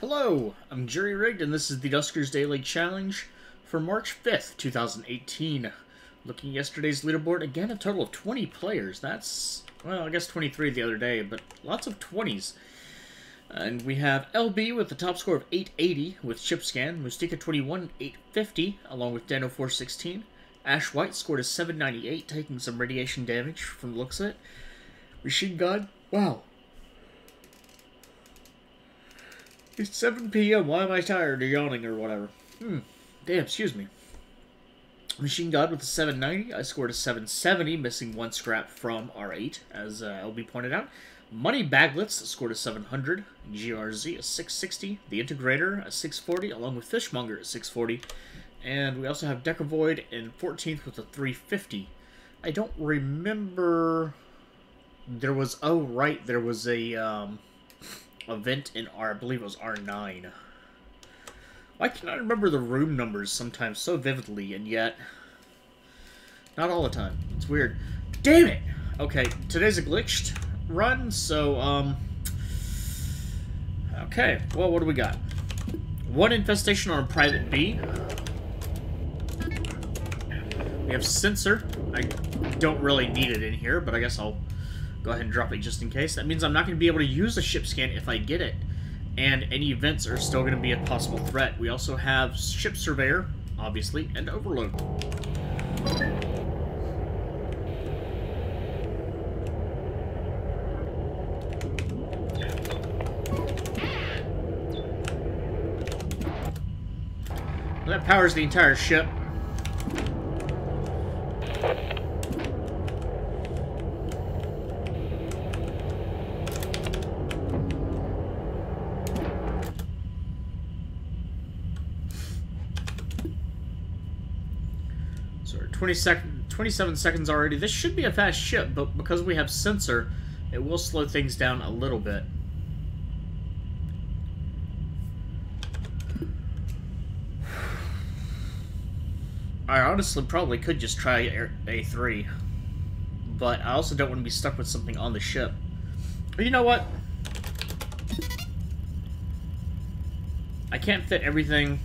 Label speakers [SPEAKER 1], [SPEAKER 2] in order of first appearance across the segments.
[SPEAKER 1] Hello, I'm Jury Rigged, and this is the Duskers Daily Challenge for March 5th, 2018. Looking yesterday's leaderboard, again, a total of 20 players. That's, well, I guess 23 the other day, but lots of 20s. And we have LB with the top score of 880 with Ship Scan, Mustika 21, 850, along with Dano 416. Ash White scored a 798, taking some radiation damage from the looks of it. Machine Gun, wow, It's 7 p.m. Why am I tired or yawning or whatever? Hmm. Damn, excuse me. Machine God with a 790. I scored a 770, missing one scrap from R8, as uh, LB pointed out. Money Baglets scored a 700. GRZ a 660. The Integrator a 640, along with Fishmonger at 640. And we also have Decavoid in 14th with a 350. I don't remember... There was... Oh, right. There was a... Um, event in R, I believe it was R9. Why can I remember the room numbers sometimes so vividly, and yet... Not all the time. It's weird. Damn it! Okay, today's a glitched run, so, um... Okay, well, what do we got? One infestation on a private B. We have sensor. I don't really need it in here, but I guess I'll go ahead and drop it just in case. That means I'm not going to be able to use a ship scan if I get it. And any events are still going to be a possible threat. We also have Ship Surveyor, obviously, and Overload. that powers the entire ship. So 20 sec 27 seconds already. This should be a fast ship, but because we have sensor, it will slow things down a little bit. I honestly probably could just try A3, but I also don't want to be stuck with something on the ship. But you know what? I can't fit everything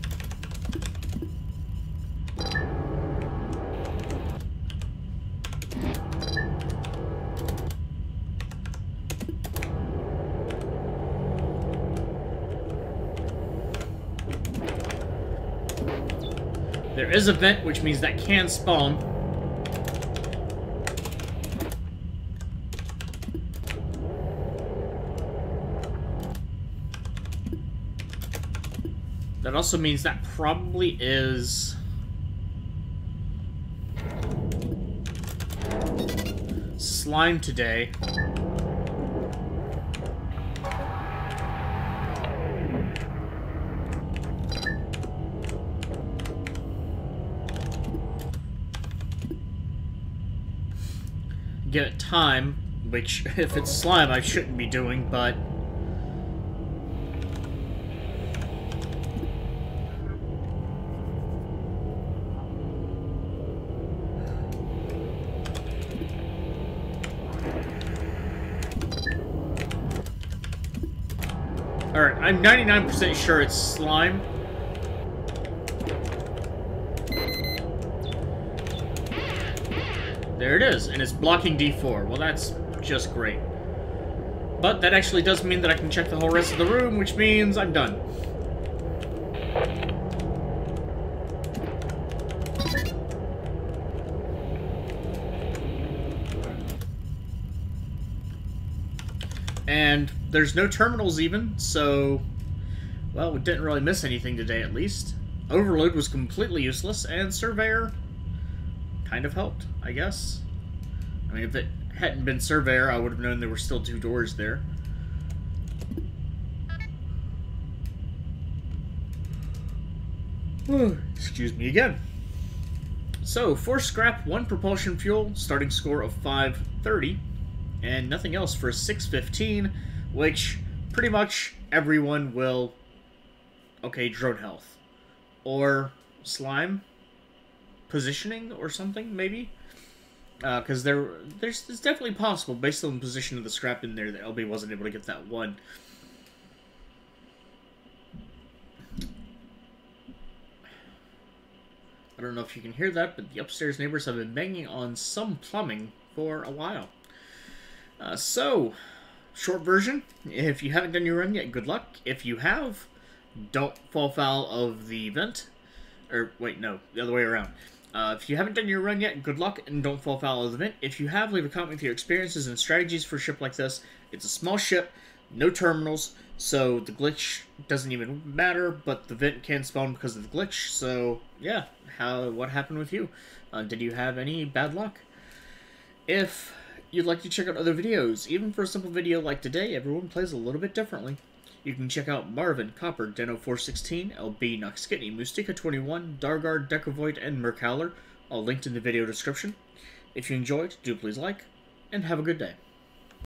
[SPEAKER 1] There is a vent, which means that can spawn. That also means that probably is... Slime today. Give it time, which, if it's slime, I shouldn't be doing, but... Alright, I'm 99% sure it's slime. There it is, and it's blocking D4. Well, that's just great. But that actually does mean that I can check the whole rest of the room, which means I'm done. And there's no terminals even, so... Well, we didn't really miss anything today, at least. Overload was completely useless, and Surveyor kind of helped, I guess. I mean, if it hadn't been Surveyor, I would have known there were still two doors there. Excuse me again. So, four scrap, one propulsion fuel, starting score of 530, and nothing else for 615, which pretty much everyone will... Okay, drone health. Or slime, positioning or something, maybe? Because uh, there, there's it's definitely possible based on the position of the scrap in there that LB wasn't able to get that one. I don't know if you can hear that, but the upstairs neighbors have been banging on some plumbing for a while. Uh, so, short version, if you haven't done your run yet, good luck. If you have, don't fall foul of the vent. Or, wait, no, the other way around. Uh, if you haven't done your run yet, good luck and don't fall foul of the vent. If you have, leave a comment with your experiences and strategies for a ship like this. It's a small ship, no terminals, so the glitch doesn't even matter, but the vent can spawn because of the glitch. So, yeah, how what happened with you? Uh, did you have any bad luck? If you'd like to check out other videos, even for a simple video like today, everyone plays a little bit differently. You can check out Marvin, Copper, Dano416, LB, Nockscitney, Mustika21, Daargard, Decavoid, and Myrkhouller, all linked in the video description. If you enjoyed, do please like, and have a good day.